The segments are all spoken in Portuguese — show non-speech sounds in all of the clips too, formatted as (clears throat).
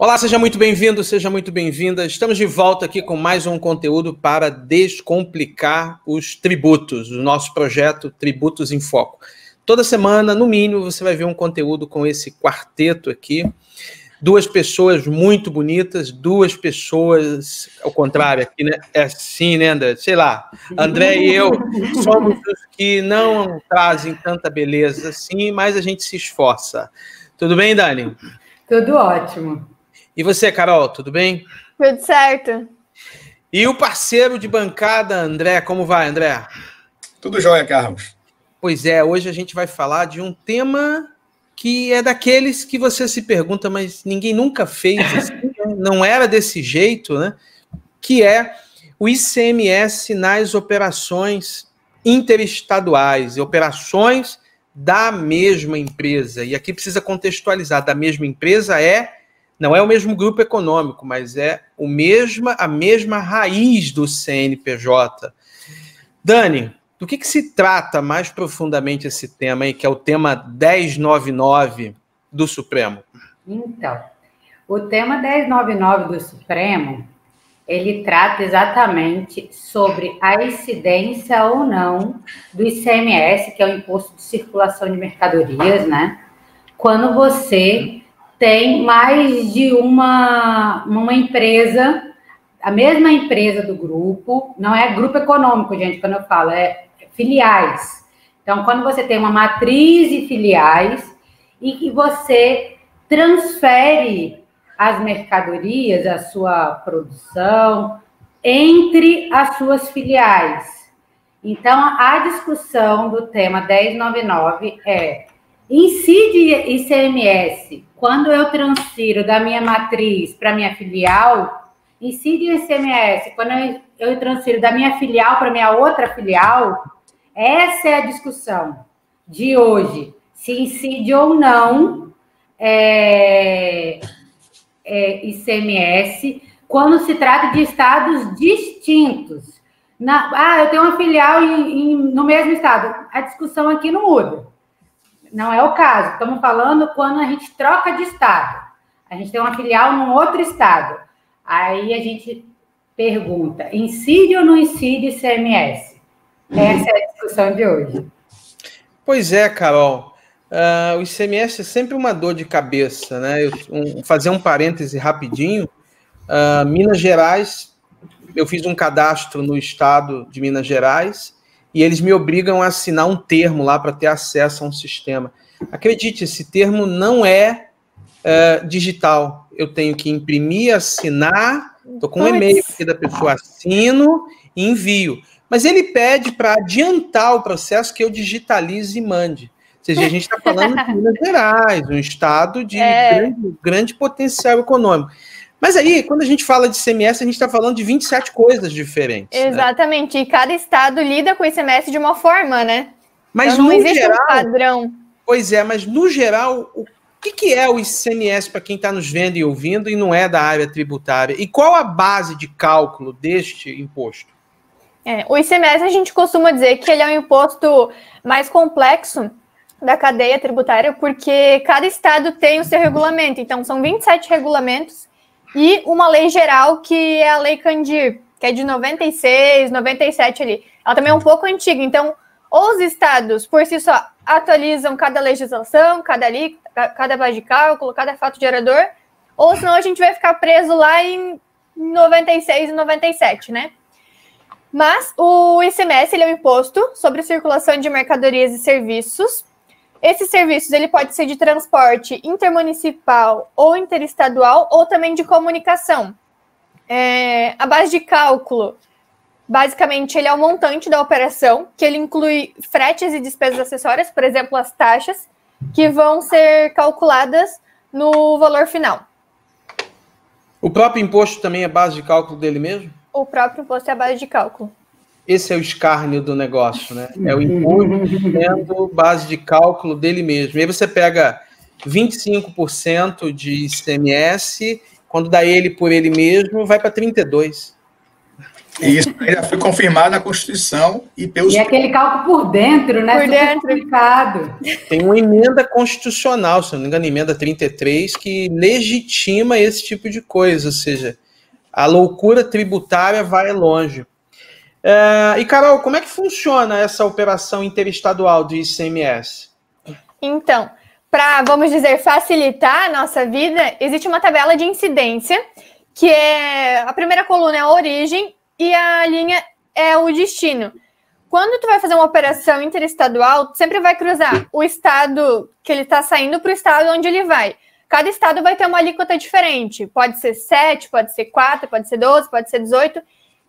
Olá, seja muito bem-vindo, seja muito bem-vinda. Estamos de volta aqui com mais um conteúdo para descomplicar os tributos, o nosso projeto Tributos em Foco. Toda semana, no mínimo, você vai ver um conteúdo com esse quarteto aqui. Duas pessoas muito bonitas, duas pessoas, ao contrário, aqui, né? É assim, né, André? Sei lá, André e eu (laughs) somos os que não trazem tanta beleza assim, mas a gente se esforça. Tudo bem, Dani? Tudo ótimo. E você, Carol, tudo bem? Tudo certo. E o parceiro de bancada, André, como vai, André? Tudo jóia, Carlos. Pois é, hoje a gente vai falar de um tema que é daqueles que você se pergunta, mas ninguém nunca fez assim, (laughs) né? não era desse jeito, né? Que é o ICMS nas operações interestaduais, operações da mesma empresa. E aqui precisa contextualizar: da mesma empresa é não é o mesmo grupo econômico, mas é o mesma, a mesma raiz do CNPJ. Dani, do que, que se trata mais profundamente esse tema aí, que é o tema 1099 do Supremo? Então, o tema 1099 do Supremo, ele trata exatamente sobre a incidência ou não do ICMS, que é o Imposto de Circulação de Mercadorias, né? Quando você tem mais de uma, uma empresa, a mesma empresa do grupo, não é grupo econômico, gente, quando eu falo, é filiais. Então, quando você tem uma matriz e filiais e que você transfere as mercadorias, a sua produção, entre as suas filiais. Então, a discussão do tema 1099 é incide ICMS quando eu transfiro da minha matriz para minha filial, incide o ICMS. Quando eu, eu transfiro da minha filial para minha outra filial, essa é a discussão de hoje. Se incide ou não é, é, ICMS quando se trata de estados distintos. Na, ah, eu tenho uma filial em, em, no mesmo estado. A discussão aqui não muda. Não é o caso. Estamos falando quando a gente troca de estado. A gente tem uma filial num outro estado. Aí a gente pergunta: incide ou não incide ICMS? Essa é a discussão de hoje. Pois é, Carol. Uh, o ICMS é sempre uma dor de cabeça, né? Eu, um, fazer um parêntese rapidinho. Uh, Minas Gerais, eu fiz um cadastro no estado de Minas Gerais e eles me obrigam a assinar um termo lá para ter acesso a um sistema. Acredite, esse termo não é uh, digital. Eu tenho que imprimir, assinar, estou com um e-mail aqui da pessoa, assino e envio. Mas ele pede para adiantar o processo que eu digitalize e mande. Ou seja, a gente está falando de (laughs) Minas Gerais, um estado de é. grande, grande potencial econômico. Mas aí, quando a gente fala de ICMS, a gente está falando de 27 coisas diferentes. Né? Exatamente. Né? E cada estado lida com o ICMS de uma forma, né? Mas então, não existe geral, um padrão. Pois é, mas no geral, o que, que é o ICMS para quem está nos vendo e ouvindo e não é da área tributária? E qual a base de cálculo deste imposto? É, o ICMS a gente costuma dizer que ele é um imposto mais complexo da cadeia tributária, porque cada estado tem o seu regulamento. Então, são 27 regulamentos e uma lei geral que é a Lei Candir, que é de 96, 97 ali. Ela também é um pouco antiga, então os estados, por si só, atualizam cada legislação, cada alíquota, cada base de cálculo, cada fato gerador, ou senão a gente vai ficar preso lá em 96 e 97, né? Mas o ICMS é um imposto sobre circulação de mercadorias e serviços esses serviços ele pode ser de transporte intermunicipal ou interestadual ou também de comunicação. É, a base de cálculo, basicamente, ele é o montante da operação, que ele inclui fretes e despesas acessórias, por exemplo, as taxas, que vão ser calculadas no valor final. O próprio imposto também é base de cálculo dele mesmo? O próprio imposto é a base de cálculo esse é o escárnio do negócio, né? É o imposto sendo base de cálculo dele mesmo. E aí você pega 25% de ICMS, quando dá ele por ele mesmo, vai para 32%. Isso, já foi confirmado na Constituição e pelos. E aquele cálculo por dentro, né? Por Super dentro. complicado. Tem uma emenda constitucional, se não me engano, emenda 33, que legitima esse tipo de coisa, ou seja, a loucura tributária vai longe. É, e, Carol, como é que funciona essa operação interestadual de ICMS? Então, para, vamos dizer, facilitar a nossa vida, existe uma tabela de incidência, que é a primeira coluna é a origem e a linha é o destino. Quando tu vai fazer uma operação interestadual, tu sempre vai cruzar o estado que ele está saindo para o estado onde ele vai. Cada estado vai ter uma alíquota diferente. Pode ser 7, pode ser 4, pode ser 12, pode ser 18.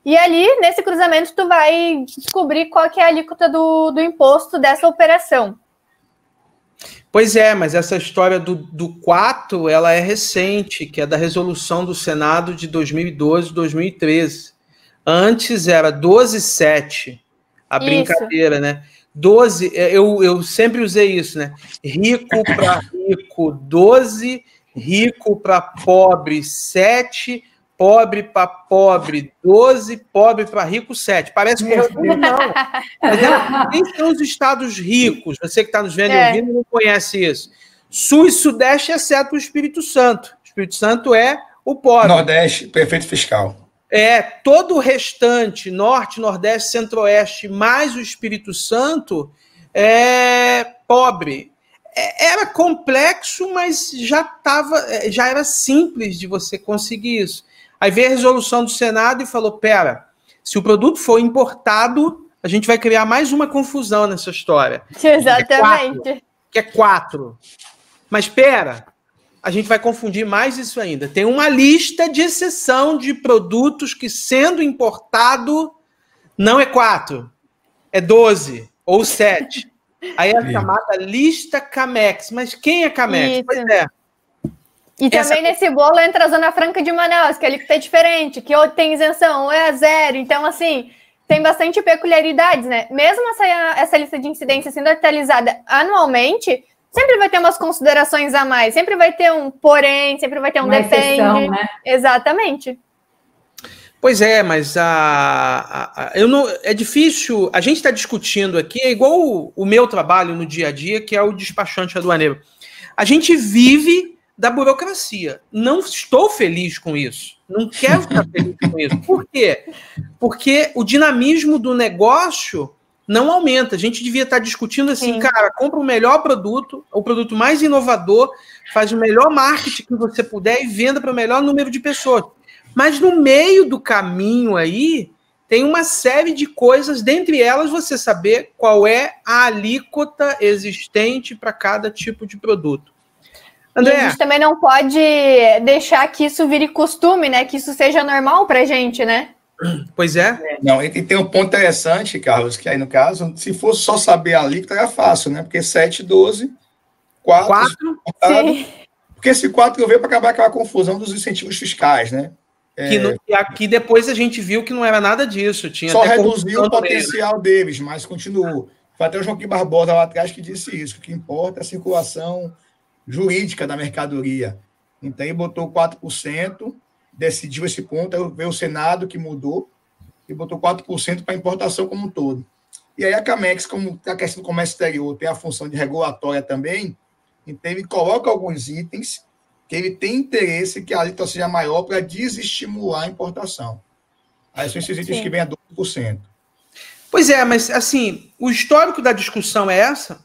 E ali, nesse cruzamento, tu vai descobrir qual que é a alíquota do, do imposto dessa operação. Pois é, mas essa história do, do 4, ela é recente, que é da resolução do Senado de 2012, 2013. Antes era 12,7, a Isso. brincadeira, né? 12, é, eu, eu sempre usei isso, né? Rico para rico, 12, rico para pobre, 7, pobre para pobre, 12, pobre para rico, 7. Parece Meu confuso, não. Mas é, quem são os estados ricos? Você que está nos vendo e É. ouvindo não conhece isso. Sul e Sudeste, exceto o Espírito Santo. O Espírito Santo é o pobre. Nordeste, prefeito fiscal. É, todo o restante, Norte, Nordeste, Centro-Oeste, mais o Espírito Santo, é pobre. É, Era complexo, mas já tava, é, já era simples de você conseguir isso. Aí veio a resolução do Senado e falou: pera, se o produto for importado, a gente vai criar mais uma confusão nessa história (laughs) Exatamente. que é 4. Mas espera, a gente vai confundir mais isso ainda. Tem uma lista de exceção de produtos que, sendo importado, não é 4, é 12 ou 7. Aí é chamada lista Camex. Mas quem é Camex? Isso. Pois é. E Essa- também nesse bolo entra a Zona Franca de Manaus, que ali que é diferente, que ou tem isenção ou é a zero. Então, assim, tem bastante peculiaridades, né? Mesmo essa, essa lista de incidência sendo atualizada anualmente, sempre vai ter umas considerações a mais, sempre vai ter um porém, sempre vai ter um Uma depende. exceção, né? Exatamente. Pois é, mas a, a- a- eu não, é difícil. A gente está discutindo aqui, é igual o, o meu trabalho no dia a dia, que é o despachante aduaneiro. A gente vive da burocracia. Não estou feliz com isso. Não quero ficar (laughs) feliz com isso. Por quê? Porque o dinamismo do negócio não aumenta. A gente devia estar discutindo assim, Sim. cara, compra o melhor produto, o produto mais inovador, faz o melhor marketing que você puder e venda para o melhor número de pessoas. Mas no meio do caminho aí, tem uma série de coisas, dentre elas você saber qual é a alíquota existente para cada tipo de produto. E a André, gente também não pode deixar que isso vire costume, né? Que isso seja normal pra gente, né? pois é. Não, e e tem um ponto interessante, Carlos, que aí no caso, se fosse só saber a alíquota, era fácil, né? Porque 7, 12, 4. Quatro, Sim. Porque esse 4 veio para acabar aquela confusão dos incentivos fiscais, né? que, no- que aqui depois a gente viu que não era nada disso. Tinha Só até reduziu o potencial deles, mas continuou. Foi até o Joaquim Barbosa lá atrás que disse isso, que o que importa é a circulação jurídica da mercadoria. Então ele botou 4%, decidiu esse ponto, aí veio o Senado que mudou e botou 4% para importação como um todo. E aí a Camex, como a questão do comércio exterior tem a função de regulatória também, então ele coloca alguns itens que ele tem interesse que a alíquota seja maior para desestimular a importação. Aí são esses itens Sim. que vêm a 12%. Pois é, mas assim, o histórico da discussão é essa.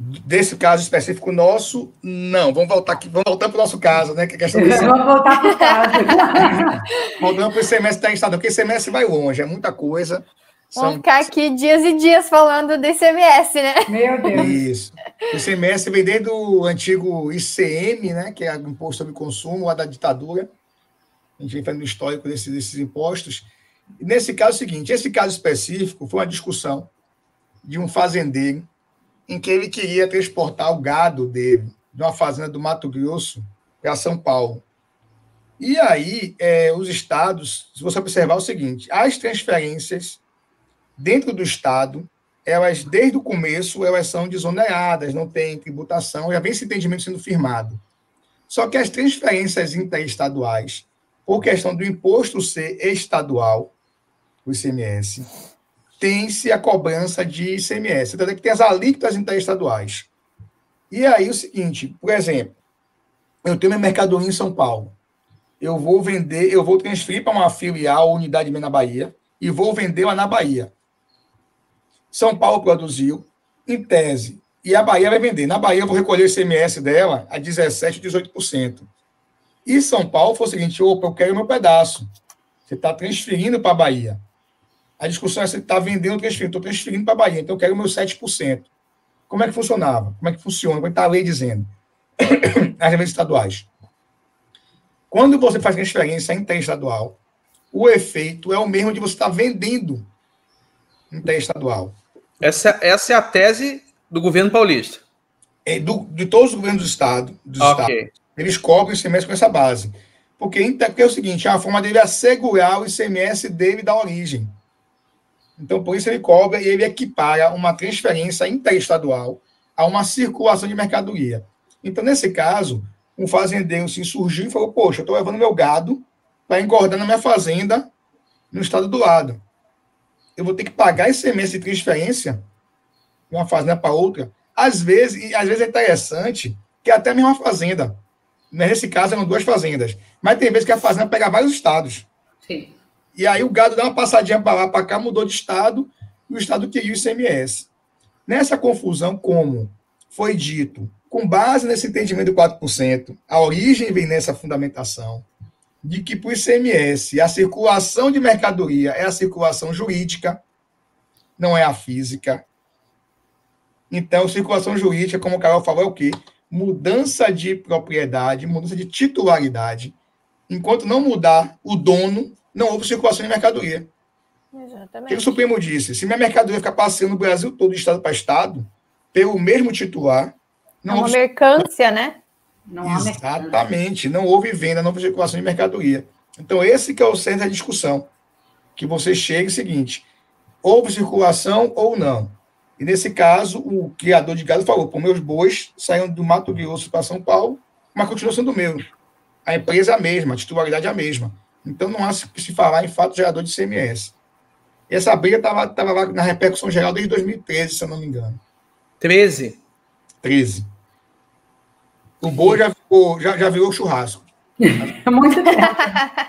Desse caso específico nosso, não. Vamos voltar aqui, vamos voltar para o nosso caso, né? Que é a questão Vamos voltar para casa. (laughs) Voltando para o semestre da estado, porque semestre vai longe, é muita coisa. Vamos São ficar aqui dias e dias falando do ICMS, né? Meu Deus. Isso. O semestre vem desde o antigo ICM, né, que é o Imposto sobre Consumo, lá da ditadura. A gente vem fazendo histórico desses, desses impostos. E nesse caso é o seguinte, esse caso específico foi uma discussão de um fazendeiro em que ele queria transportar o gado dele de uma fazenda do Mato Grosso para São Paulo. E aí, eh, os estados, se você observar o seguinte, as transferências dentro do estado elas, desde o começo, elas são desoneradas, não tem tributação, já vem esse entendimento sendo firmado. Só que as transferências interestaduais, por questão do imposto ser estadual, o ICMS, tem-se a cobrança de ICMS. Então, é que tem as alíquotas interestaduais. E aí o seguinte, por exemplo, eu tenho minha mercadoria em São Paulo. Eu vou vender, eu vou transferir para uma filial, unidade minha na Bahia, e vou vendê-la na Bahia. São Paulo produziu, em tese, e a Bahia vai vender. Na Bahia eu vou recolher o ICMS dela a 17%, 18%. E São Paulo foi o seguinte: opa, eu quero meu pedaço. Você está transferindo para a Bahia. A discussão é se está vendendo ou transferindo. Estou transferindo para a Bahia, então eu quero o meu 7%. Como é que funcionava? Como é que funciona? Como é está a lei dizendo? (clears throat) As leis estaduais. Quando você faz transferência interestadual, o efeito é o mesmo de você estar tá vendendo interestadual. Essa, essa é a tese do governo paulista. É do, de todos os governos do Estado, dos okay. estados, eles cobrem o ICMS com essa base. Porque, porque é o seguinte, é uma forma dele assegurar o ICMS dele da origem. Então, por isso ele cobra e ele equipara uma transferência interestadual a uma circulação de mercadoria. Então, nesse caso, um fazendeiro se insurgiu e falou: Poxa, eu estou levando meu gado para engordar na minha fazenda no estado do lado. Eu vou ter que pagar esse mês de transferência de uma fazenda para outra. Às vezes, e às vezes é interessante que até a mesma fazenda. Nesse caso, eram duas fazendas. Mas tem vezes que a fazenda pega vários estados. Sim. E aí o gado dá uma passadinha para lá, para cá, mudou de estado, e o estado queria o ICMS. Nessa confusão, como foi dito, com base nesse entendimento do 4%, a origem vem nessa fundamentação de que para o ICMS a circulação de mercadoria é a circulação jurídica, não é a física. Então, circulação jurídica, como o Carol falou, é o quê? Mudança de propriedade, mudança de titularidade. Enquanto não mudar o dono, não houve circulação de mercadoria. Exatamente. O que o Supremo disse? Se minha mercadoria ficar passeando no Brasil todo, de estado para estado, pelo mesmo titular. Não é uma houve... mercância, né? Não Exatamente. Não houve venda, não houve circulação de mercadoria. Então, esse que é o centro da discussão. Que você chega o seguinte: houve circulação ou não. E nesse caso, o criador de gado falou: pô, meus bois saíram do Mato Grosso para São Paulo, mas continuam sendo meu. A empresa é a mesma, a titularidade é a mesma. Então não há que se falar em fato gerador de CMS. E essa briga estava lá na repercussão geral desde 2013, se eu não me engano. 13? 13. O boi já, ficou, já, já virou churrasco. (laughs) Muito tempo.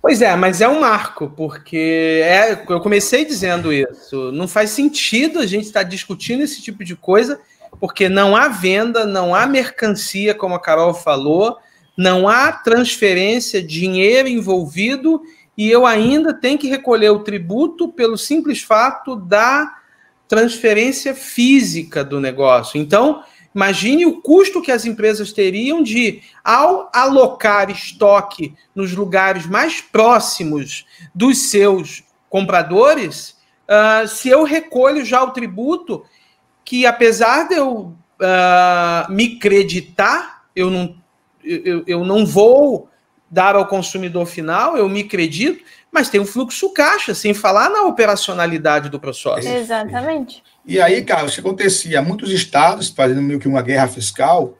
Pois é, mas é um marco, porque é, eu comecei dizendo isso. Não faz sentido a gente estar discutindo esse tipo de coisa, porque não há venda, não há mercancia, como a Carol falou, não há transferência, dinheiro envolvido e eu ainda tenho que recolher o tributo pelo simples fato da transferência física do negócio. Então, imagine o custo que as empresas teriam de, ao alocar estoque nos lugares mais próximos dos seus compradores, uh, se eu recolho já o tributo, que apesar de eu uh, me creditar, eu não eu, eu não vou dar ao consumidor final, eu me acredito, mas tem um fluxo caixa, sem falar na operacionalidade do processo. Exatamente. E aí, cara, o que acontecia? Muitos estados, fazendo meio que uma guerra fiscal,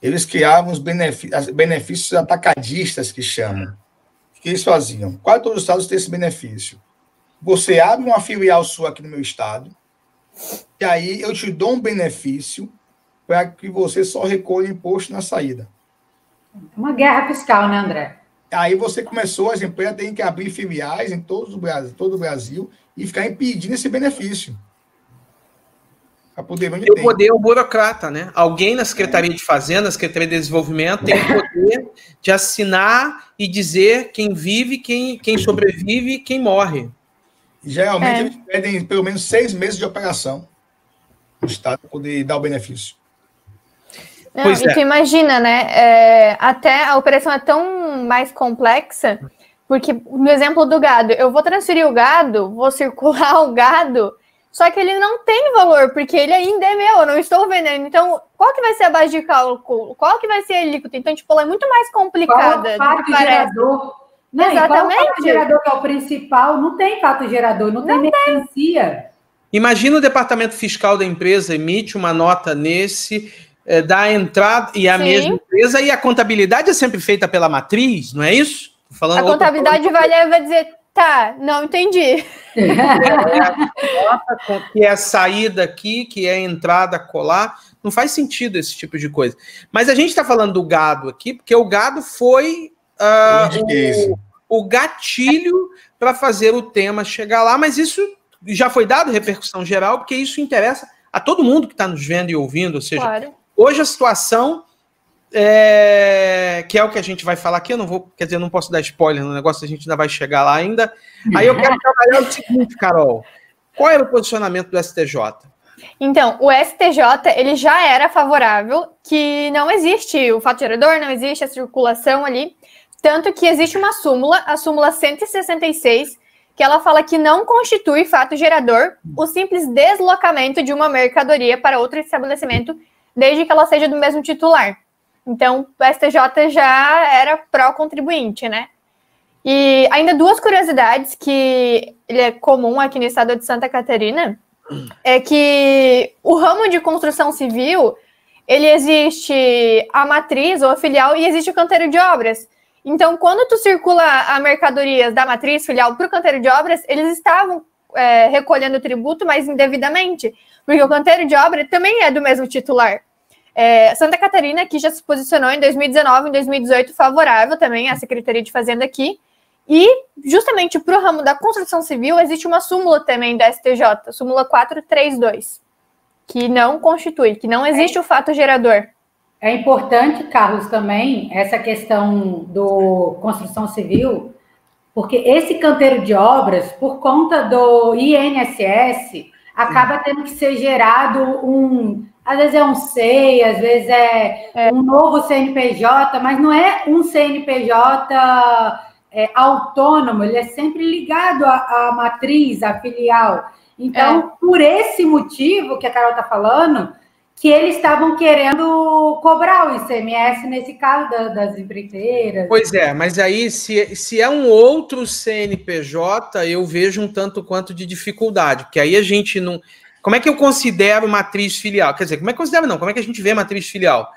eles criavam os benefícios, benefícios atacadistas, que chamam. O que eles faziam? Quase todos os estados têm esse benefício. Você abre uma filial sua aqui no meu estado, e aí eu te dou um benefício para que você só recolha imposto na saída. Uma guerra fiscal, né, André? Aí você começou, as empresas têm que abrir filiais em todo o Brasil, todo o Brasil e ficar impedindo esse benefício. Para poder vender. o poder é o burocrata, né? Alguém na Secretaria de Fazenda, na Secretaria de Desenvolvimento, tem o poder de assinar e dizer quem vive, quem, quem sobrevive e quem morre. Geralmente é. eles pedem pelo menos seis meses de operação o Estado poder dar o benefício. Não, pois e é. tu imagina, né? É, até a operação é tão mais complexa, porque no exemplo do gado, eu vou transferir o gado, vou circular (laughs) o gado, só que ele não tem valor, porque ele ainda é meu, eu não estou vendendo. Então, qual que vai ser a base de cálculo? Qual que vai ser a alíquota? Então, tipo, ela é muito mais complicada. Qual o fato gerador? Não, Exatamente. Qual o fato gerador que é o principal? Não tem fato gerador, não, não tem mercancia. Imagina o departamento fiscal da empresa emite uma nota nesse é, da entrada e a Sim. mesma empresa, e a contabilidade é sempre feita pela matriz, não é isso? Falando a contabilidade vai, vai dizer, tá, não entendi. É, que é a saída aqui, que é a entrada colar. Não faz sentido esse tipo de coisa. Mas a gente está falando do gado aqui, porque o gado foi uh, o, o gatilho para fazer o tema chegar lá, mas isso já foi dado repercussão geral, porque isso interessa a todo mundo que está nos vendo e ouvindo. Ou seja, claro. Hoje a situação é, que é o que a gente vai falar aqui, eu não vou, quer dizer, não posso dar spoiler no negócio, a gente ainda vai chegar lá ainda. Aí eu quero trabalhar o seguinte, Carol. Qual era o posicionamento do STJ? Então, o STJ ele já era favorável que não existe o fato gerador, não existe a circulação ali, tanto que existe uma súmula, a súmula 166, que ela fala que não constitui fato gerador o simples deslocamento de uma mercadoria para outro estabelecimento, desde que ela seja do mesmo titular. Então, o STJ já era pró-contribuinte, né? E ainda duas curiosidades que é comum aqui no estado de Santa Catarina é que o ramo de construção civil ele existe a matriz ou a filial e existe o canteiro de obras. Então, quando tu circula a mercadorias da matriz filial para o canteiro de obras, eles estavam é, recolhendo tributo, mas indevidamente, porque o canteiro de obra também é do mesmo titular. É, Santa Catarina, que já se posicionou em 2019 e 2018 favorável também à Secretaria de Fazenda aqui. E, justamente para o ramo da construção civil, existe uma súmula também da STJ, súmula 432, que não constitui, que não existe é. o fato gerador. É importante, Carlos, também, essa questão do construção civil, porque esse canteiro de obras, por conta do INSS, acaba tendo que ser gerado um às vezes é um SEI, às vezes é, é. um novo CNPJ, mas não é um CNPJ é, autônomo, ele é sempre ligado à, à matriz, à filial. Então, é. por esse motivo que a Carol está falando, que eles estavam querendo cobrar o ICMS nesse caso da, das empreiteiras. Pois é, mas aí se, se é um outro CNPJ, eu vejo um tanto quanto de dificuldade, porque aí a gente não como é que eu considero matriz filial? Quer dizer, como é que eu considero não? Como é que a gente vê matriz filial?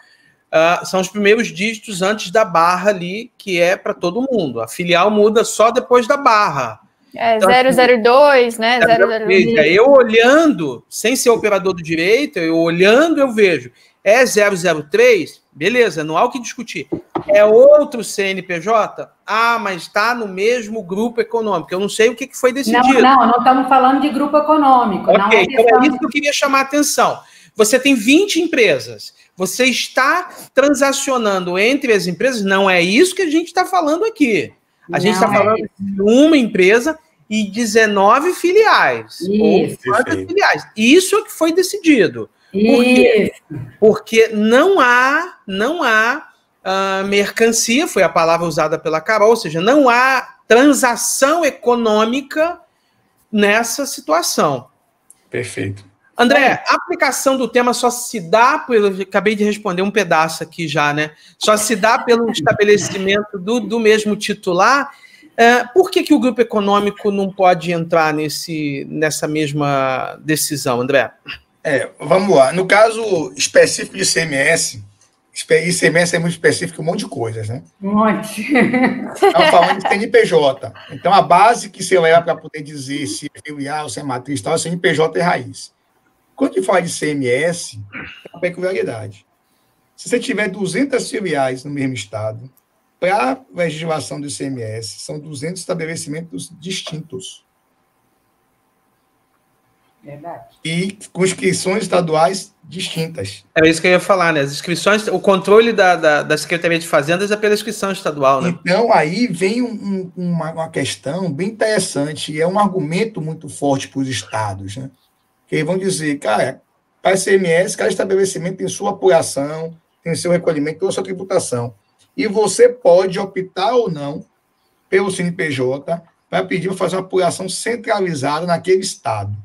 Uh, são os primeiros dígitos antes da barra ali, que é para todo mundo. A filial muda só depois da barra. É então, 002, né? 002. Eu olhando, sem ser operador do direito, eu olhando, eu vejo. É 003? Beleza, não há o que discutir. É outro CNPJ? Ah, mas está no mesmo grupo econômico. Eu não sei o que foi decidido. Não, não, não estamos falando de grupo econômico. Ok, não é então é isso que eu queria chamar a atenção. Você tem 20 empresas. Você está transacionando entre as empresas. Não é isso que a gente está falando aqui. A gente está é falando de uma empresa e 19 filiais. Isso. Ou filiais. Isso é que foi decidido. Por quê? Porque não há, não há uh, mercancia, foi a palavra usada pela Carol, ou seja, não há transação econômica nessa situação. Perfeito. André, a aplicação do tema só se dá pelo. Acabei de responder um pedaço aqui já, né? Só se dá pelo (laughs) estabelecimento do, do mesmo titular. Uh, por que, que o grupo econômico não pode entrar nesse, nessa mesma decisão, André? É, vamos lá. No caso específico de CMS, ICMS é muito específico, um monte de coisas, né? Um monte. (laughs) Estamos falando de CNPJ. Então, a base que você leva para poder dizer se é filial, se é matriz tal, é CNPJ é raiz. Quando a gente fala de CMS, é uma peculiaridade. Se você tiver 200 filiais no mesmo estado, para a legislação do ICMS, são 200 estabelecimentos distintos. Verdade. E com inscrições estaduais distintas. Era isso que eu ia falar, né? As inscrições, o controle da, da, da Secretaria de Fazendas é pela inscrição estadual, né? Então, aí vem um, uma, uma questão bem interessante, e é um argumento muito forte para os estados, né? Que vão dizer, cara, a ICMS, cada estabelecimento tem sua apuração, tem seu recolhimento, tem sua tributação. E você pode optar ou não pelo CNPJ para pedir para fazer uma apuração centralizada naquele estado.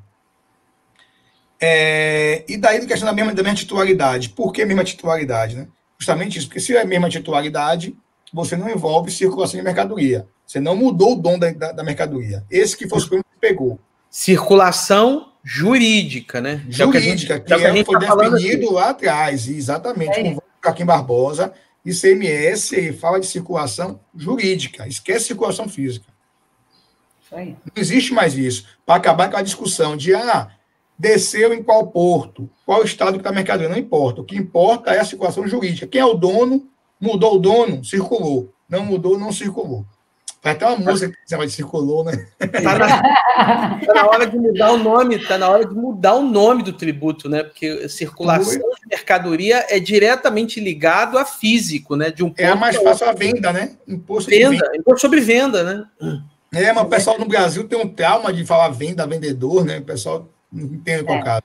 É, e daí do questão da mesma, da mesma titularidade. Por que a mesma titularidade? Né? Justamente isso, porque se é a mesma titularidade, você não envolve circulação de mercadoria. Você não mudou o dom da, da, da mercadoria. Esse que foi o que pegou. Circulação jurídica, né? Jurídica, que, é o que, a gente, que, é, foi tá definido lá atrás, exatamente, é. com o Joaquim Barbosa, ICMS fala de circulação jurídica, esquece circulação física. Não existe mais isso. Para acabar com a discussão de, ah, desceu em qual porto, qual estado que está a mercadoria, não importa. O que importa é a circulação jurídica. Quem é o dono, mudou o dono, circulou. Não mudou, não circulou. Vai ter uma música que chama de circulou, né? Tá na, tá na, hora de mudar o nome, tá na hora de mudar o nome do tributo, né? Porque circulação de mercadoria é diretamente ligado a físico, né? De um é mais fácil a venda, né? Imposto venda, venda, imposto sobre venda, né? É, mas o pessoal no Brasil tem um trauma de falar venda, vendedor, né? O pessoal não entende qual é. caso.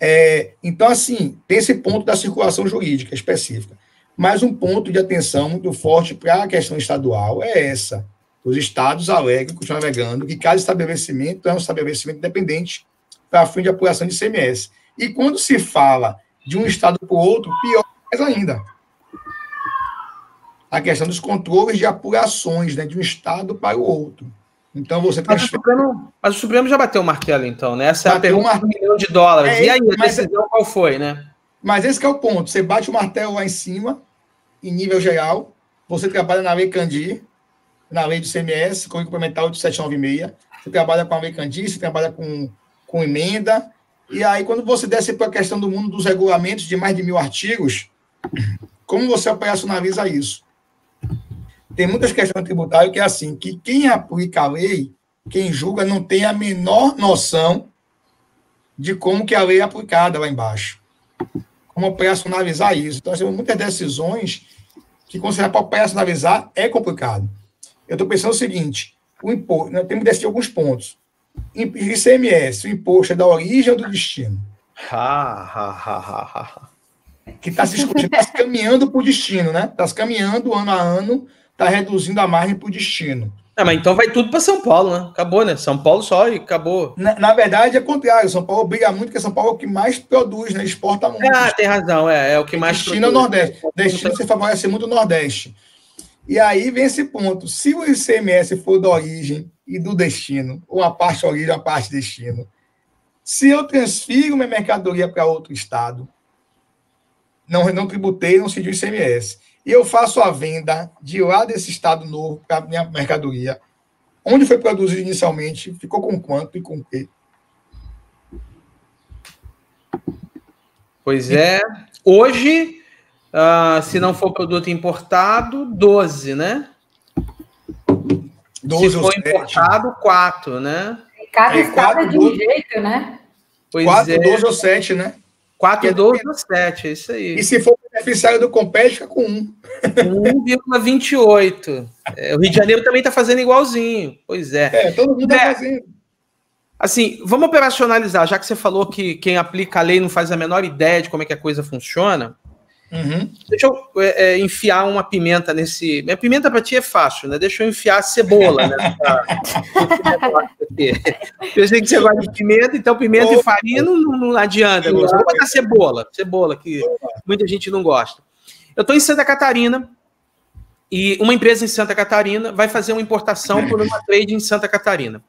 É, então, assim, tem esse ponto da circulação jurídica específica. Mas um ponto de atenção muito forte para a questão estadual é essa. Os estados alegam, continuam alegando, que cada estabelecimento é um estabelecimento independente para fim de apuração de CMS. E quando se fala de um estado para o outro, pior mais ainda. A questão dos controles de apurações né, de um estado para o outro. Então você mas, o Supremo, mas o Supremo já bateu o martelo, então, né? Essa bateu é a pergunta um milhão de dólares. É, e aí, a decisão qual foi, né? Mas esse é o ponto. Você bate o martelo lá em cima, em nível geral, você trabalha na lei Candir, na lei do CMS, Código Complementar 8796, você trabalha com a lei Candir, você trabalha com, com emenda, e aí quando você desce para a questão do mundo dos regulamentos de mais de mil artigos, como você operacionaliza isso? Tem muitas questões tributárias que é assim, que quem aplica a lei, quem julga, não tem a menor noção de como que a lei é aplicada lá embaixo como operacionalizar isso. Então, temos muitas decisões que, quando você vai para operacionalizar, é complicado. Eu estou pensando o seguinte: o imposto, nós temos que decidir alguns pontos. ICMS, o imposto é da origem ou do destino? que está se discutindo, está se caminhando para o destino, né? Está se caminhando ano a ano, está reduzindo a margem para o destino. É, mas então vai tudo para São Paulo, né? Acabou, né? São Paulo só e acabou. Na, na, verdade, é contrário. São Paulo briga muito, porque São Paulo é o que mais produz, né? Exporta muito. Ah, tem razão, é, é o que mais Destino é o Nordeste. Destino você favorece muito o Nordeste. E aí vem esse ponto. Se o ICMS for da origem e do destino, ou uma parte origem, uma parte destino, se eu transfiro minha mercadoria para outro estado, não, não tributei, não cedi o ICMS e eu faço a venda de lá desse estado novo para minha mercadoria, onde foi produzido inicialmente, ficou com quanto e com o quê? Pois é. Hoje, uh, se não for produto importado, 12, né? 12 se for importado, 4, né? Cada é, estado é de um jeito, né? Pois 4, é. 12 ou 7, né? 4, 12 ou 7, é isso aí. E se for beneficiário do Compete, fica com 1. 1,28. É, o Rio de Janeiro também está fazendo igualzinho. Pois é. É, todo mundo está é, fazendo. Assim, vamos operacionalizar, já que você falou que quem aplica a lei não faz a menor ideia de como é que a coisa funciona. Uhum. Deixa eu é, é, enfiar uma pimenta nesse. Minha pimenta para ti é fácil, né? Deixa eu enfiar a cebola, né? (laughs) eu sei que você gosta de pimenta, então pimenta Opa. e farinha não, não adianta. Vou botar cebola, cebola, que muita gente não gosta. Eu estou em Santa Catarina e uma empresa em Santa Catarina vai fazer uma importação por uma (laughs) trade em Santa Catarina.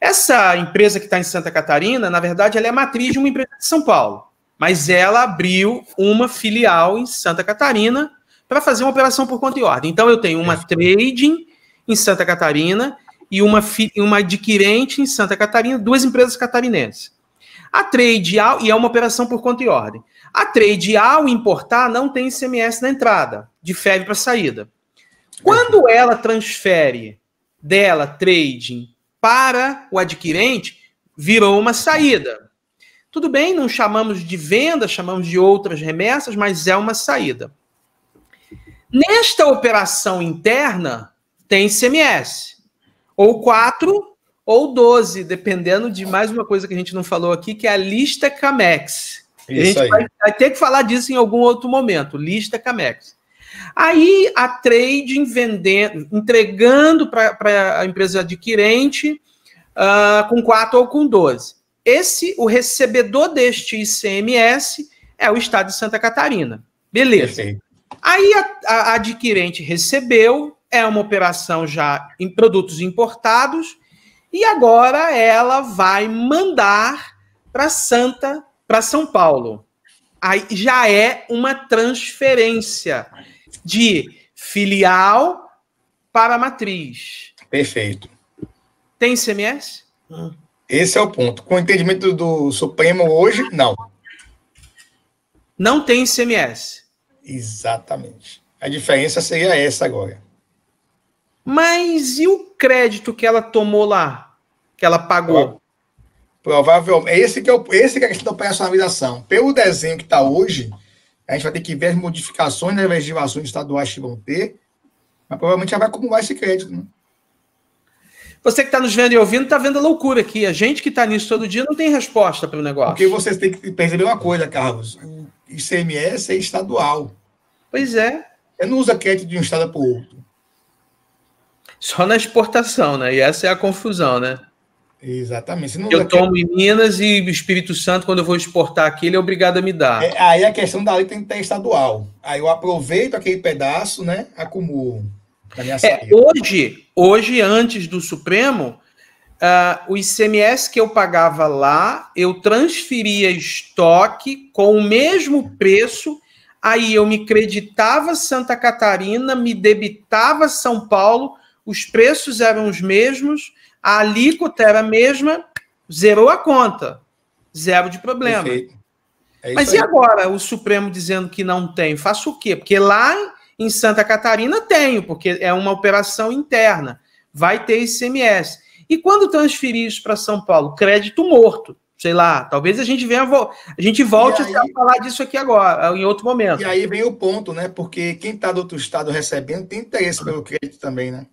Essa empresa que está em Santa Catarina, na verdade, ela é matriz de uma empresa de São Paulo mas ela abriu uma filial em Santa Catarina para fazer uma operação por conta e ordem. Então eu tenho uma trading em Santa Catarina e uma, uma adquirente em Santa Catarina, duas empresas catarinenses. A trade e é uma operação por conta e ordem. A trade ao importar não tem ICMS na entrada, difere para saída. Quando ela transfere dela trading para o adquirente, virou uma saída. Tudo bem, não chamamos de venda, chamamos de outras remessas, mas é uma saída. Nesta operação interna, tem CMS, ou 4 ou 12, dependendo de mais uma coisa que a gente não falou aqui, que é a lista Camex. Isso a gente aí. Vai, vai ter que falar disso em algum outro momento, lista Camex. Aí a trading vendendo, entregando para a empresa adquirente uh, com 4 ou com 12. Esse, o recebedor deste ICMS é o Estado de Santa Catarina. Beleza. Perfeito. Aí a, a, adquirente recebeu, é uma operação já em produtos importados, e agora ela vai mandar para Santa, para São Paulo. Aí já é uma transferência de filial para matriz. Perfeito. Tem CMS? Esse é o ponto. Com o entendimento do Supremo hoje, não. Não tem CMS. Exatamente. A diferença seria essa agora. Mas e o crédito que ela tomou lá? Que ela pagou? Provavelmente. Esse que é, o, esse que é a questão da personalização. Pelo desenho que está hoje, a gente vai ter que ver as modificações nas legislações estaduais que vão ter, mas provavelmente já vai acumular esse crédito. Né? Você que está nos vendo e ouvindo, está vendo a loucura aqui. A gente que está nisso todo dia não tem resposta para o negócio. Porque vocês têm que perceber uma coisa, Carlos. O ICMS é estadual. Pois é. Você não usa crédito de um estado para o outro. Só na exportação, né? E essa é a confusão, né? Exatamente. eu tomo crédito... em Minas e o Espírito Santo, quando eu vou exportar aqui, ele é obrigado a me dar. É, aí a questão da lei tem que estar estadual. Aí eu aproveito aquele pedaço, né? Acumulo. É, hoje, hoje, antes do Supremo, uh, o ICMS que eu pagava lá, eu transferia estoque com o mesmo preço, aí eu me creditava Santa Catarina, me debitava São Paulo, os preços eram os mesmos, a alíquota era a mesma, zerou a conta, zero de problema. É Mas e agora o Supremo dizendo que não tem? Faço o quê? Porque lá em Santa Catarina tenho, porque é uma operação interna. Vai ter ICMS. E quando transferir isso para São Paulo? Crédito morto. Sei lá, talvez a gente venha a gente volte aí, a falar disso aqui agora, em outro momento. E aí vem o ponto, né? Porque quem está do outro estado recebendo tem interesse pelo crédito também, né?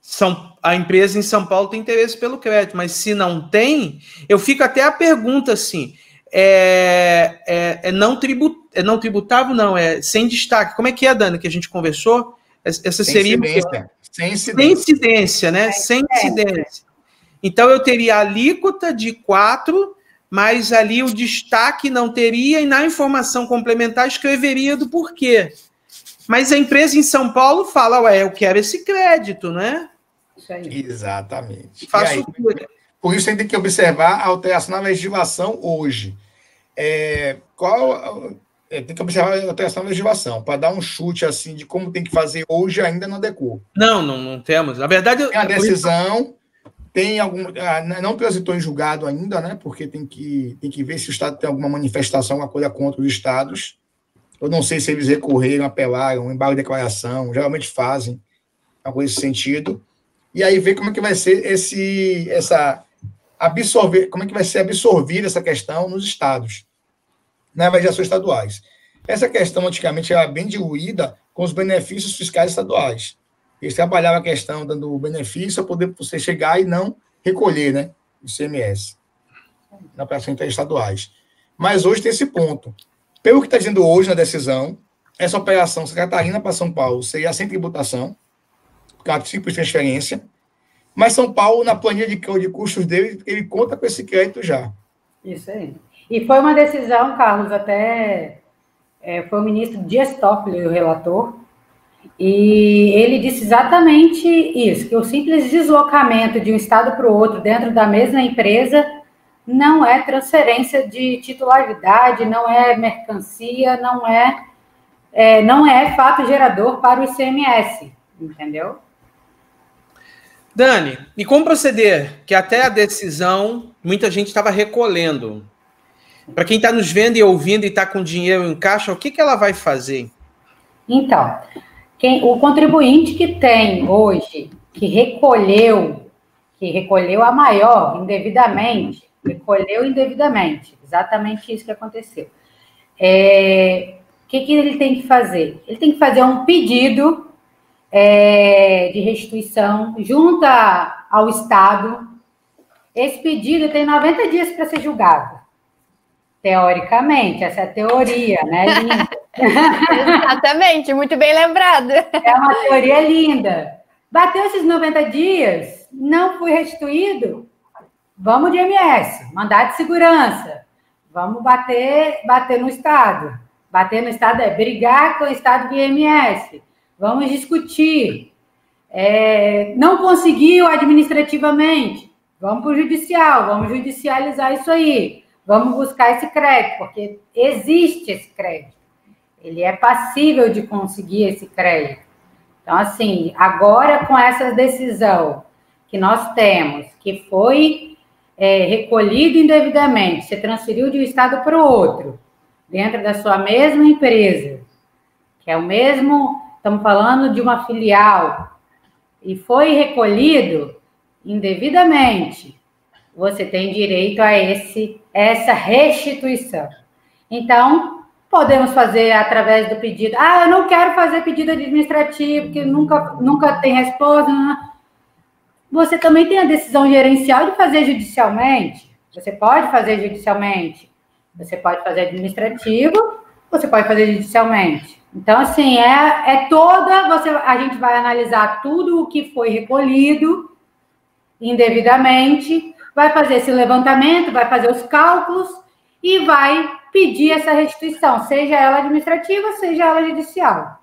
São, a empresa em São Paulo tem interesse pelo crédito, mas se não tem, eu fico até a pergunta assim: é, é, é não, tribut, é não tributável, não, é sem destaque. Como é que é, Dani, que a gente conversou? Essa sem seria. Incidência. Sem incidência. Sem incidência, né? É, sem incidência. Então eu teria a alíquota de 4, mas ali o destaque não teria, e na informação complementar escreveria do porquê. Mas a empresa em São Paulo fala, ué, eu quero esse crédito, né? Isso aí. Exatamente. Faço aí, por isso, a gente tem que observar a alteração na legislação hoje. É, qual é, tem que observar a alteração da legislação para dar um chute assim de como tem que fazer hoje ainda não adequou. Não, não, não temos. Na verdade, tem a decisão, tem algum ah, não transitou em julgado ainda, né? Porque tem que tem que ver se o estado tem alguma manifestação, alguma coisa contra os estados. Eu não sei se eles recorreram, apelaram, embargo de declaração, geralmente fazem algo nesse sentido. E aí ver como é que vai ser esse essa absorver, como é que vai ser absorvida essa questão nos estados nas legislações estaduais. Essa questão, antigamente, era bem diluída com os benefícios fiscais estaduais. Eles trabalhavam a questão dando benefício para poder você chegar e não recolher né, o ICMS na operação estaduais. Mas hoje tem esse ponto. Pelo que está dizendo hoje na decisão, essa operação Santa Catarina para São Paulo seria sem tributação, por causa de simples transferência, mas São Paulo, na planilha de, de custos dele, ele conta com esse crédito já. Isso aí. E foi uma decisão, Carlos, até é, foi o ministro Dias Toffoli, o relator, e ele disse exatamente isso, que o simples deslocamento de um estado para o outro dentro da mesma empresa não é transferência de titularidade, não é mercancia, não é, é não é fato gerador para o ICMS, entendeu? Dani, e como proceder? Que até a decisão muita gente estava recolhendo. Para quem está nos vendo e ouvindo e está com dinheiro em caixa, o que, que ela vai fazer? Então, quem, o contribuinte que tem hoje, que recolheu, que recolheu a maior indevidamente, recolheu indevidamente, exatamente isso que aconteceu. É, o que, que ele tem que fazer? Ele tem que fazer um pedido é, de restituição junto ao Estado. Esse pedido tem 90 dias para ser julgado. Teoricamente, essa é a teoria, né, linda? (laughs) Exatamente, muito bem lembrado. É uma teoria linda. Bateu esses 90 dias, não fui restituído, vamos de MS, mandado de segurança. Vamos bater, bater no Estado. Bater no Estado é brigar com o Estado de IMS. Vamos discutir. É, não conseguiu administrativamente, Vamos para o judicial, vamos judicializar isso aí. Vamos buscar esse crédito, porque existe esse crédito. Ele é passível de conseguir esse crédito. Então, assim, agora com essa decisão que nós temos, que foi é, recolhido indevidamente, você transferiu de um estado para o outro, dentro da sua mesma empresa, que é o mesmo, estamos falando de uma filial, e foi recolhido indevidamente, você tem direito a esse essa restituição. Então, podemos fazer através do pedido. Ah, eu não quero fazer pedido administrativo, porque nunca, nunca tem resposta. Você também tem a decisão gerencial de fazer judicialmente. Você pode fazer judicialmente. Você pode fazer administrativo, você pode fazer judicialmente. Então, assim, é, é toda. Você, a gente vai analisar tudo o que foi recolhido indevidamente, vai fazer esse levantamento, vai fazer os cálculos e vai pedir essa restituição, seja ela administrativa, seja ela judicial.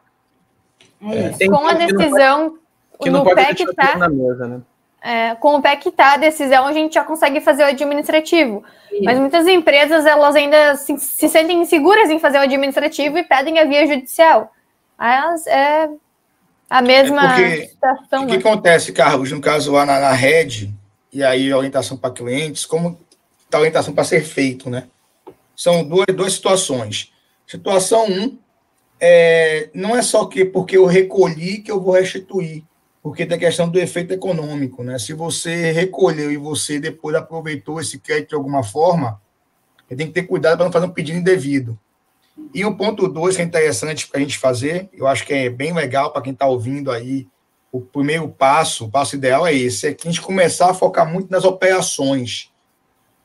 É é, com a decisão que no PEC na mesa, né? É, com o PEC tá a decisão, a gente já consegue fazer o administrativo. Mas muitas empresas, elas ainda se, se, sentem inseguras em fazer o administrativo e pedem a via judicial. Mas é a mesma é situação. O que, né? acontece, Carlos, no caso lá na, na rede, e aí orientação para clientes, como está a orientação para ser feito, né? São duas, duas situações. Situação um, é, não é só que porque eu recolhi que eu vou restituir, porque tem a questão do efeito econômico, né? Se você recolheu e você depois aproveitou esse crédito de alguma forma, tem que ter cuidado para não fazer um pedido indevido. E o ponto dois que é interessante para a gente fazer, eu acho que é bem legal para quem está ouvindo aí, o primeiro passo, o passo ideal é esse, é que a gente começar a focar muito nas operações.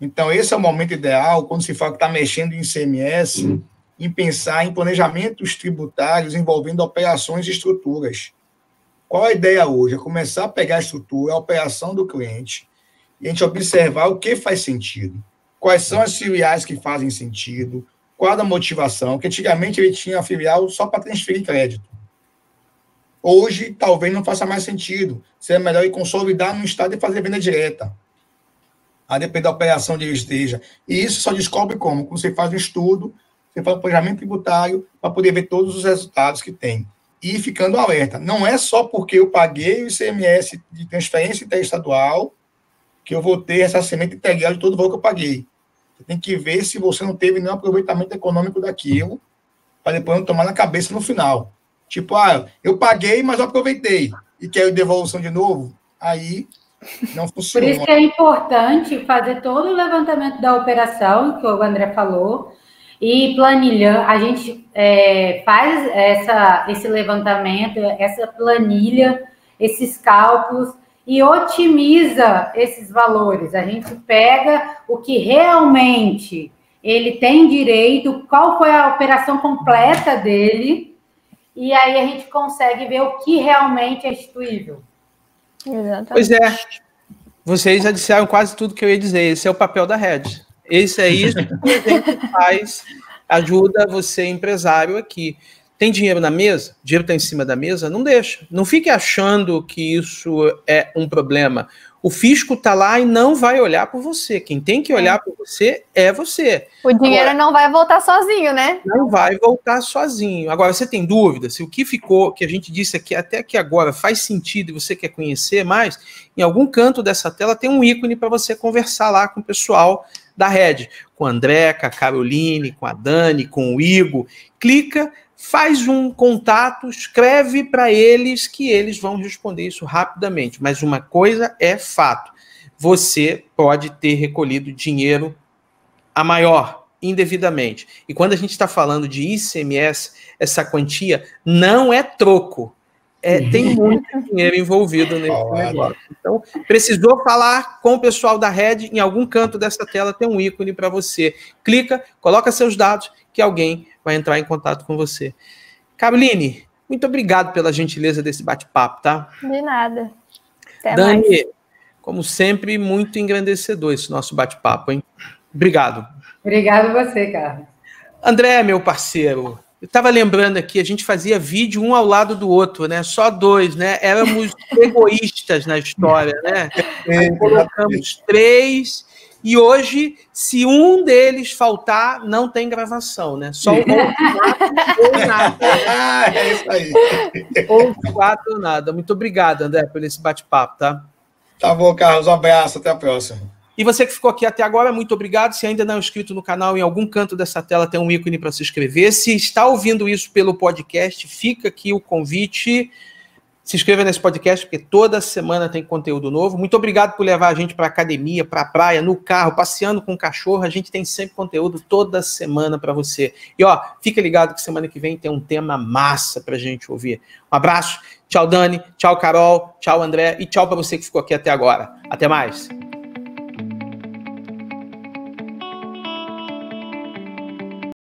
Então, esse é o momento ideal, quando se fala que está mexendo em ICMS, em pensar em planejamentos tributários envolvendo operações e estruturas. Qual a ideia hoje? É começar a pegar a estrutura, a operação do cliente, e a gente observar o que faz sentido. Quais são as filiais que fazem sentido, qual a motivação, que antigamente ele tinha a filial só para transferir crédito. Hoje, talvez não faça mais sentido. Seria melhor ir consolidar no estado e fazer venda direta. A depender da operação onde ele esteja. E isso só descobre como? Quando você faz um estudo, você faz um planejamento tributário para poder ver todos os resultados que tem. E ficando alerta. Não é só porque eu paguei o ICMS de transferência interestadual que eu vou ter ressarcimento integral de todo o valor que eu paguei. Você tem que ver se você não teve nenhum aproveitamento econômico daquilo, para depois não tomar na cabeça no final. Tipo, ah, eu paguei, mas eu aproveitei. E quero devolução de novo. Aí não funciona. Por isso que é importante fazer todo o levantamento da operação, que o André falou, e planilha. A gente é, faz essa, esse levantamento, essa planilha, esses cálculos e otimiza esses valores. A gente pega o que realmente ele tem direito, qual foi a operação completa dele, e aí a gente consegue ver o que realmente é instituível. Exatamente. Pois é. Vocês já disseram quase tudo que eu ia dizer. Esse é o papel da rede. Esse é isso que a gente faz, ajuda você, empresário, aqui. Tem dinheiro na mesa? Dinheiro está em cima da mesa? Não deixa. Não fique achando que isso é um problema. O fisco está lá e não vai olhar por você. Quem tem que olhar por você é você. O dinheiro Agora, não vai voltar sozinho, né? Não vai voltar sozinho. Agora, você tem dúvida se o que ficou, que a gente disse aqui até aqui agora, faz sentido e você quer conhecer mais, em algum canto dessa tela tem um ícone para você conversar lá com o pessoal da rede, com a André, com a Caroline, com a Dani, com o Igor. Clica faz um contato, escreve para eles que eles vão responder isso rapidamente. Mas uma coisa é fato: você pode ter recolhido dinheiro a maior indevidamente. E quando a gente está falando de ICMS, essa quantia não é troco. É, tem muito dinheiro envolvido nesse negócio. Então, precisou falar com o pessoal da rede, em algum canto dessa tela tem um ícone para você. Clica, coloca seus dados, que alguém vai entrar em contato com você. Caroline, muito obrigado pela gentileza desse bate-papo, tá? De nada. Até Dani, mais. como sempre, muito engrandecedor esse nosso bate-papo, hein? Obrigado. Obrigado você, Carlos. André, meu parceiro, Eu estava lembrando aqui, a gente fazia vídeo um ao lado do outro, né? Só dois, né? Éramos (laughs) egoístas na história, né? Aí colocamos três e hoje, se um deles faltar, não tem gravação, né? Só o ou nada. (laughs) é isso aí. Ou quatro ou nada. Muito obrigado, André, por esse bate-papo, tá? Tá bom, Carlos. Um abraço. Até a próxima. E você que ficou aqui até agora, muito obrigado. Se ainda não é inscrito no canal, em algum canto dessa tela tem um ícone para se inscrever. Se está ouvindo isso pelo podcast, fica aqui o convite. Se inscreva nesse podcast, porque toda semana tem conteúdo novo. Muito obrigado por levar a gente para academia, para a praia, no carro, passeando com o cachorro. A gente tem sempre conteúdo toda semana para você. E ó, fica ligado que semana que vem tem um tema massa para a gente ouvir. Um abraço. Tchau, Dani. Tchau, Carol. Tchau, André. E tchau para você que ficou aqui até agora. Até mais.